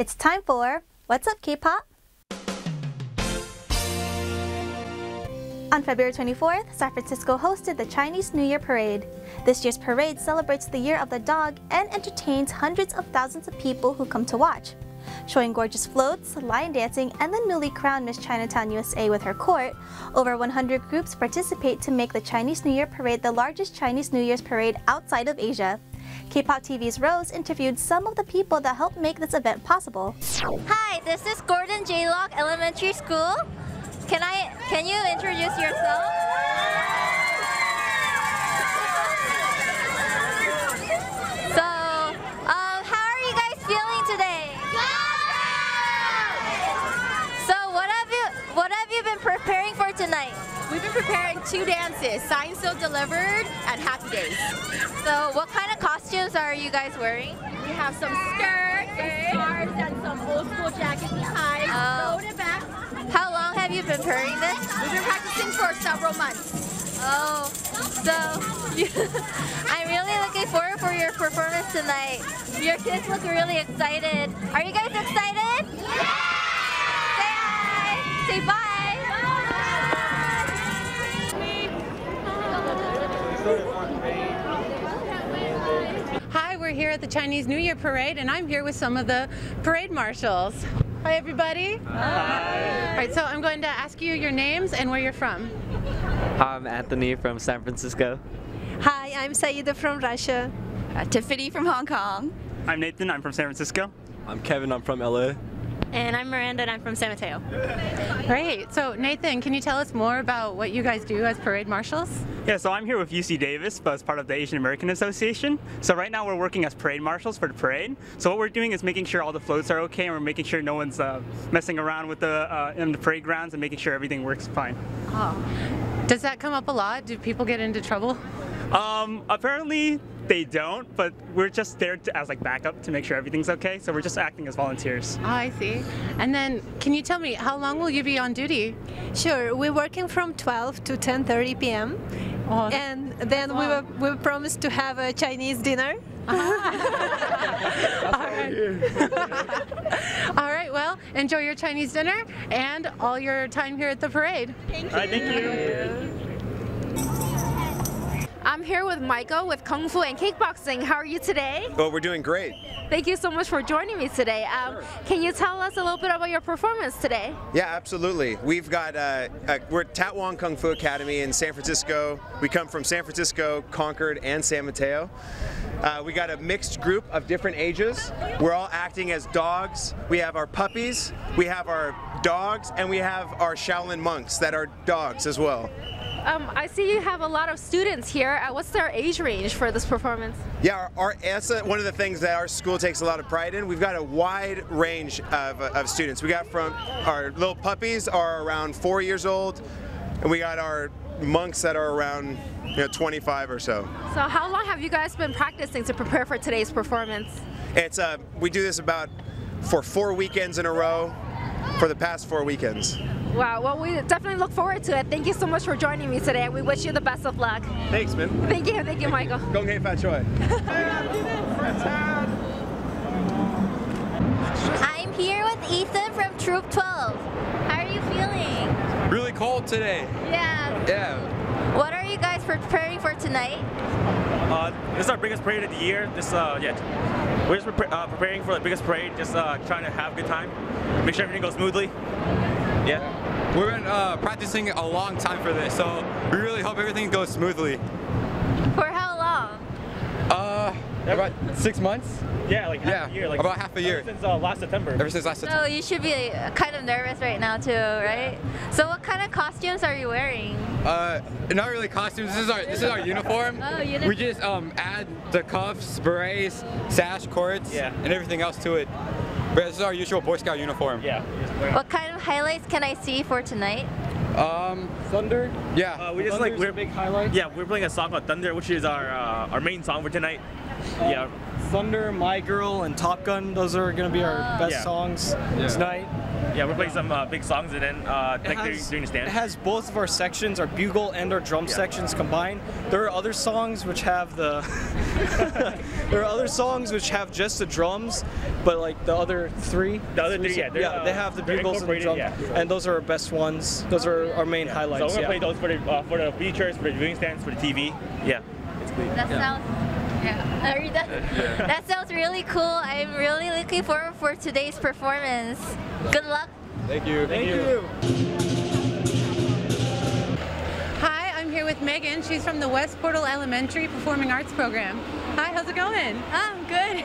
It's time for What's Up K-Pop? On February 24th, San Francisco hosted the Chinese New Year Parade. This year's parade celebrates the Year of the Dog and entertains hundreds of thousands of people who come to watch. Showing gorgeous floats, lion dancing, and the newly crowned Miss Chinatown USA with her court, over 100 groups participate to make the Chinese New Year Parade the largest Chinese New Year's parade outside of Asia. K-pop TV's Rose interviewed some of the people that helped make this event possible. Hi, this is Gordon J. Lau Elementary School. Can I can you introduce yourself? So, um, how are you guys feeling today? So, what have you what have you been preparing for tonight? We've been preparing two dances, Sign Still Delivered and Happy Days. So, what kind of costumes are you guys wearing? We have some skirts, some scarves, and some old school jackets and ties. Oh. It back. How long have you been preparing this? We've been practicing for several months. Oh, so I'm really looking forward for your performance tonight. Your kids look really excited. Are you guys excited? Yeah! Say hi. Say bye. Hi, we're here at the Chinese New Year Parade, and I'm here with some of the parade marshals. Hi, everybody. Hi. All right, so I'm going to ask you your names and where you're from. Hi, I'm Anthony from San Francisco. Hi, I'm Saida from Russia. Uh, Tiffany from Hong Kong. I'm Nathan, I'm from San Francisco. I'm Kevin, I'm from LA. And I'm Miranda and I'm from San Mateo. Great. So, Nathan, can you tell us more about what you guys do as parade marshals? Yeah, so I'm here with UC Davis, but as part of the Asian American Association. So right now we're working as parade marshals for the parade. So what we're doing is making sure all the floats are okay, and we're making sure no one's uh, messing around with the uh, in the parade grounds, and making sure everything works fine. Oh. Does that come up a lot? Do people get into trouble? Um, apparently they don't, but we're just there to, as like backup to make sure everything's okay. So we're just acting as volunteers. Oh, I see. And then, can you tell me how long will you be on duty? Sure, we're working from 12 to 10:30 p.m. Oh, and then we were, we promised to have a Chinese dinner. All right. all right. Well, enjoy your Chinese dinner and all your time here at the parade. Thank you. All right, thank you. I'm here with Michael with Kung Fu and Kickboxing. How are you today? Well, we're doing great. Thank you so much for joining me today. Um, Can you tell us a little bit about your performance today? Yeah, absolutely. We've got uh, uh, we're at Tat Wong Kung Fu Academy in San Francisco. We come from San Francisco, Concord, and San Mateo. Uh, we got a mixed group of different ages. We're all acting as dogs. We have our puppies, we have our dogs, and we have our Shaolin monks that are dogs as well. Um, I see you have a lot of students here. Uh, What's their age range for this performance? Yeah, our, our, that's one of the things that our school takes a lot of pride in. We've got a wide range of, of students. We got from our little puppies are around four years old, and we got our monks that are around you know 25 or so. So how long have you guys been practicing to prepare for today's performance? It's uh, we do this about for four weekends in a row, for the past four weekends. Wow, well, we definitely look forward to it. Thank you so much for joining me today, and we wish you the best of luck. Thanks, man. Thank you, thank you, Michael. Gong Hei Fat Choi. I'm here with Ethan from Troop 12. How are you feeling? Really cold today. Yeah. Yeah. What are you guys preparing for tonight? Uh, this is our biggest parade of the year. Just uh, yeah, we're just pre- uh, preparing for the biggest parade. Just uh, trying to have a good time, make sure everything goes smoothly. Yeah. We've been uh, practicing a long time for this, so we really hope everything goes smoothly. For how long? Uh, about six months? Yeah, like half Yeah, a year. Like about half a year. Ever since uh, last September. Ever since last September. So you should be uh, kind of nervous right now too, right? So what kind of costumes are you wearing? Uh, not really costumes. This is our this is our uniform. Oh, uniform. We just um add the cuffs, berets, sash, cords, Yeah. and everything else to it. But this is our usual Boy Scout uniform. Yeah. What kind of highlights can I see for tonight? Um, Thunder. yeah. Uh, we just like we're big highlight. Yeah, we're playing a song called Thunder, which is our uh, our main song for tonight. Yeah. Thunder, My Girl, and Top Gun. Those are going to be our best Yeah. songs Yeah. tonight. Yeah, we're playing some uh, big songs and then uh, It like during, has- during the stand. It has both of our sections, our bugle and our drum Yeah. sections combined. There are other songs which have the. there are other songs which have just the drums, but like the other three. The other three, yeah, they're, yeah, they uh, have the bugles and the drums, incorporated, and those are our best ones. Those are our main highlights. So we're gonna yeah. play those for the uh, for the features, for the viewing stands, for the TV. Yeah. That sounds. Yeah. Are you done? That sounds really cool. I'm really looking forward for today's performance. Good luck. Thank you. Thank you. Hi, I'm here with Megan. She's from the West Portal Elementary Performing Arts Program. Hi, how's it going? I'm good.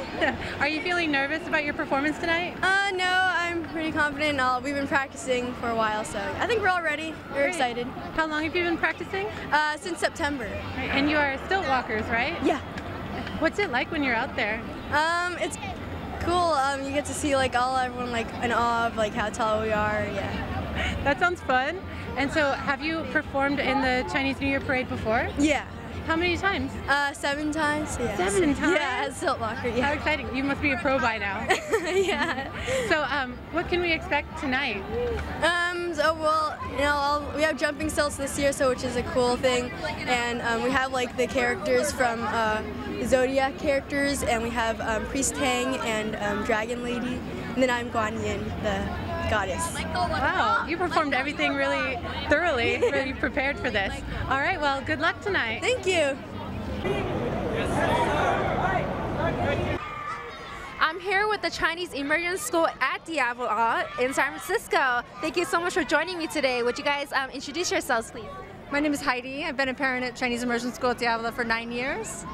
Are you feeling nervous about your performance tonight? Uh, no, I'm pretty confident. Uh, we've been practicing for a while, so I think we're all ready. We're Great. excited. How long have you been practicing? Uh, since September. Right, And you are stilt walkers, right? Yeah. What's it like when you're out there? Um, it's cool. Um, you get to see like all everyone like in awe of like how tall we are. Yeah. That sounds fun. And so, have you performed in the Chinese New Year parade before? Yeah. How many times? Uh, seven times. Yeah. Seven times? Yeah, as silt walker. How exciting! You must be a pro by now. yeah. So, um, what can we expect tonight? Um, so well, you know, all, we have jumping stilts this year, so which is a cool thing, and um, we have like the characters from uh, Zodiac characters, and we have um, Priest Tang and um, Dragon Lady, and then I'm Guan Yin, the goddess. Wow, you performed everything really thoroughly. Really prepared for this. All right, well, good luck tonight. Thank you. I'm here with the Chinese Immersion School at De Avila in San Francisco. Thank you so much for joining me today. Would you guys um, introduce yourselves, please? My name is Heidi. I've been a parent at Chinese Immersion School at De Avila for nine years.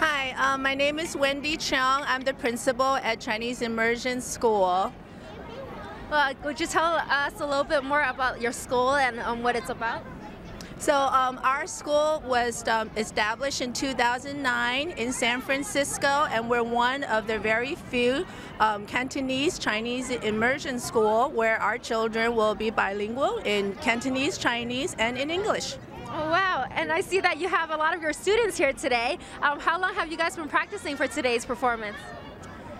Hi, um, my name is Wendy Cheong. I'm the principal at Chinese Immersion School. Well, would you tell us a little bit more about your school and um, what it's about? So, um, our school was um, established in 2009 in San Francisco, and we're one of the very few um, Cantonese Chinese immersion school where our children will be bilingual in Cantonese, Chinese, and in English. Oh, wow. And I see that you have a lot of your students here today. Um, how long have you guys been practicing for today's performance?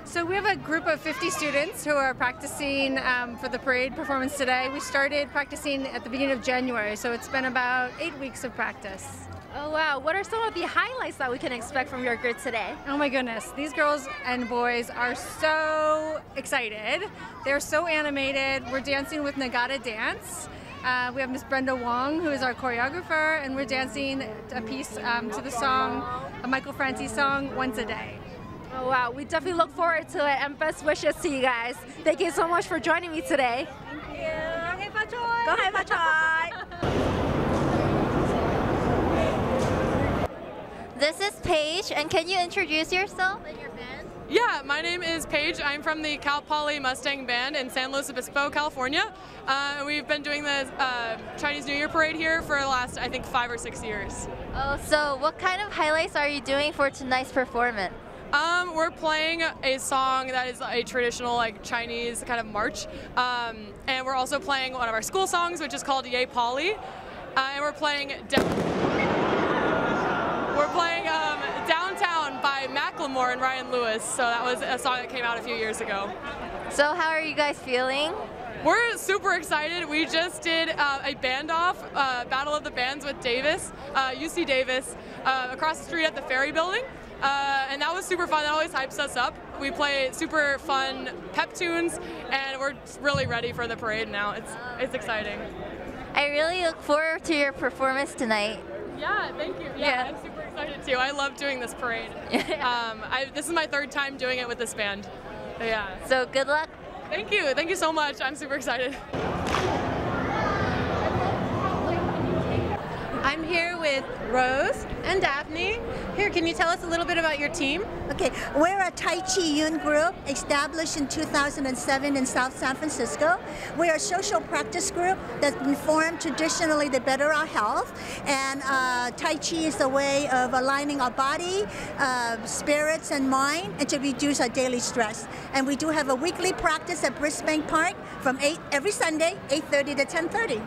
So we have a group of 50 students who are practicing um, for the parade performance today. We started practicing at the beginning of January, so it's been about eight weeks of practice. Oh, wow. What are some of the highlights that we can expect from your group today? Oh my goodness, these girls and boys are so excited. They're so animated. We're dancing with Nagata Dance. Uh, we have Miss Brenda Wong, who is our choreographer, and we're dancing a piece um, to the song, a Michael Franti song, Once a Day. Oh, wow. We definitely look forward to it and best wishes to you guys. Thank you so much for joining me today. Go ahead, Bachai. This is Paige, and can you introduce yourself and your band? Yeah, my name is Paige. I'm from the Cal Poly Mustang Band in San Luis Obispo, California. Uh, we've been doing the uh, Chinese New Year parade here for the last, I think, five or six years. Oh, so what kind of highlights are you doing for tonight's performance? Um, we're playing a song that is a traditional like Chinese kind of march, um, and we're also playing one of our school songs, which is called Yay Polly, uh, and we're playing. We're playing um, Downtown by Macklemore and Ryan Lewis. So that was a song that came out a few years ago. So how are you guys feeling? We're super excited. We just did uh, a band off, uh, Battle of the Bands with Davis, uh, UC Davis, uh, across the street at the Ferry Building. Uh, and that was super fun. That always hypes us up. We play super fun pep tunes, and we're really ready for the parade now. It's it's exciting. I really look forward to your performance tonight. Yeah, thank you. Yeah, Yeah. I'm super excited too. I love doing this parade. um, I, this is my third time doing it with this band. Yeah. So good luck. Thank you. Thank you so much. I'm super excited. I'm here with Rose and Daphne. Here, can you tell us a little bit about your team? Okay, we're a Tai Chi Yun group established in 2007 in South San Francisco. We're a social practice group that's been formed traditionally to better our health. And uh, Tai Chi is a way of aligning our body, uh, spirits, and mind, and to reduce our daily stress. And we do have a weekly practice at Brisbane Park from 8 every Sunday, 8:30 to 10:30.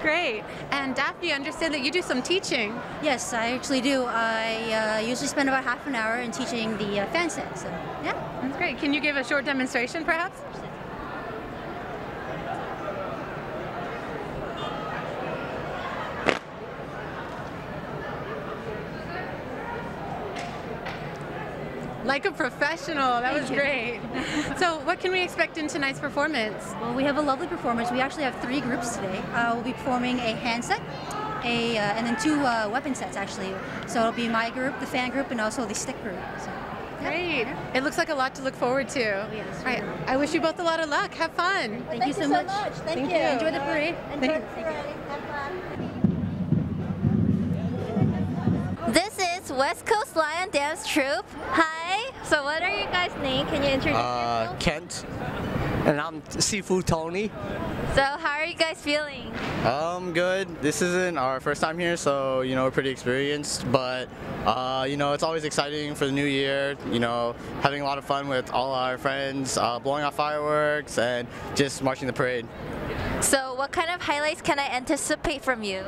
Great. And Daphne, I understand that you do some teaching. Yes, I actually do. I uh, usually spend about half an hour in teaching the uh, fan set. So, yeah. That's great. Can you give a short demonstration, perhaps? Like a professional. That was great. So, what can we expect in tonight's performance? Well, we have a lovely performance. We actually have three groups today. Uh, we'll be performing a hand set, a uh, and then two uh, weapon sets actually. So it'll be my group, the fan group, and also the stick group. So. Great. It looks like a lot to look forward to. yes. All right. I wish you both a lot of luck. Have fun. Thank, you so much. Thank, you. Enjoy the parade. Thank you. This is West Coast Lion Dance Troupe. Hi. So what are you guys' name? Can you introduce Uh, Kent, and I'm Seafood Tony. So how are you guys feeling? Um, good. This isn't our first time here, so you know we're pretty experienced. But uh, you know it's always exciting for the new year. You know, having a lot of fun with all our friends, uh, blowing off fireworks, and just marching the parade. So what kind of highlights can I anticipate from you?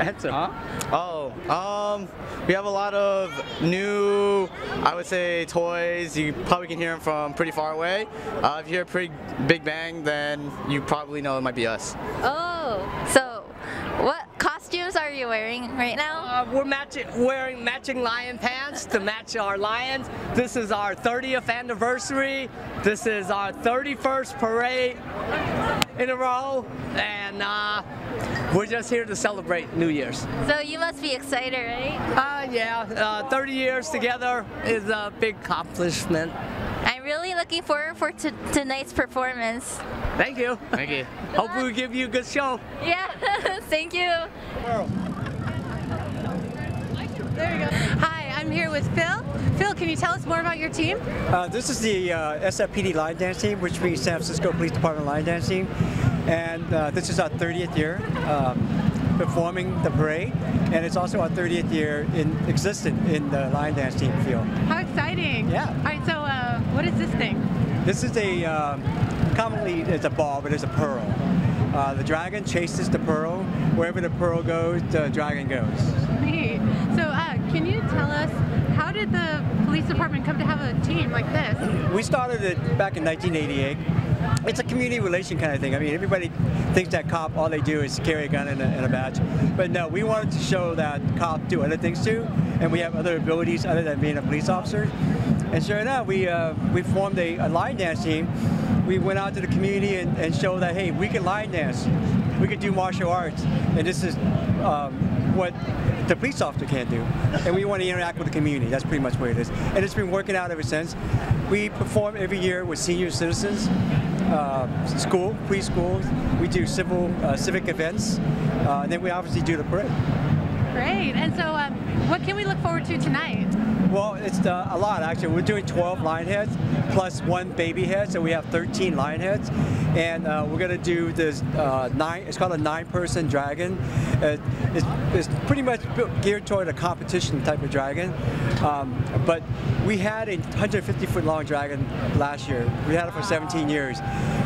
Answer. Oh, um, we have a lot of new, I would say, toys. You probably can hear them from pretty far away. Uh, if you hear a pretty big bang, then you probably know it might be us. Oh, so what costumes are you wearing right now? Uh, we're matching, wearing matching lion pants to match our lions. This is our 30th anniversary. This is our 31st parade in a row, and uh, we're just here to celebrate New Year's. So you must be excited, right? Uh, yeah, uh, 30 years together is a big accomplishment. I'm really looking forward for t- tonight's performance. Thank you. Thank you. Hope we give you a good show. Yeah, thank you. There you go. Hi, I'm here with Phil. Phil, can you tell us more about your team? Uh, this is the uh, SFPD lion dance team, which means San Francisco Police Department lion dance team, and uh, this is our 30th year um, performing the parade, and it's also our 30th year in existence in the lion dance team field. How exciting! Yeah. All right. So, uh, what is this thing? This is a um, commonly it's a ball, but it's a pearl. Uh, the dragon chases the pearl. Wherever the pearl goes, the dragon goes. Neat. Can you tell us how did the police department come to have a team like this? We started it back in 1988. It's a community relation kind of thing. I mean, everybody thinks that cop, all they do is carry a gun and a, and a badge. But no, we wanted to show that cops do other things too, and we have other abilities other than being a police officer. And sure enough, we, uh, we formed a, a lion dance team. We went out to the community and, and showed that, hey, we can lion dance. We can do martial arts. And this is um, what the police officer can't do. And we want to interact with the community. That's pretty much what it is. And it's been working out ever since. We perform every year with senior citizens, uh, school, preschool. We do civil, uh, civic events. Uh, and then we obviously do the parade. Great. And so, um, what can we look forward to tonight? Well, it's uh, a lot actually. We're doing 12 lion heads plus one baby head, so we have 13 lion heads, and uh, we're gonna do this uh, nine. It's called a nine-person dragon. Uh, it's, it's pretty much geared toward a competition type of dragon. Um, but we had a 150 foot long dragon last year. We had it for 17 years.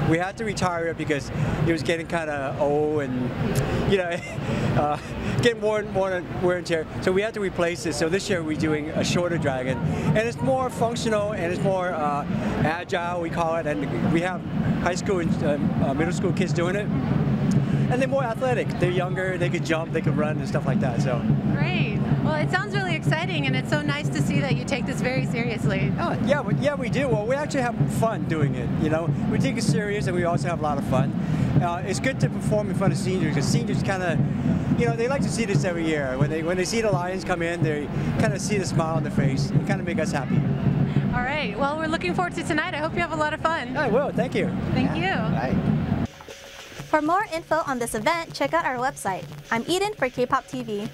We had to retire it because it was getting kind of old and you know uh, getting more and more wear and tear. So we had to replace it. So this year we're doing a shorter dragon, and it's more functional and it's more uh, agile. We call it, and we have high school and um, uh, middle school kids doing it. And they're more athletic. They're younger. They could jump. They could run and stuff like that. So. Great. Well, it sounds really exciting, and it's so nice to see that you take this very seriously. Oh, yeah, we- yeah, we do. Well, we actually have fun doing it. You know, we take it serious, and we also have a lot of fun. Uh, it's good to perform in front of seniors because seniors kind of, you know, they like to see this every year. When they when they see the Lions come in, they kind of see the smile on their face and kind of make us happy. All right. Well, we're looking forward to tonight. I hope you have a lot of fun. I will. Thank you. Thank you. Bye. For more info on this event, check out our website. I'm Eden for K-Pop TV.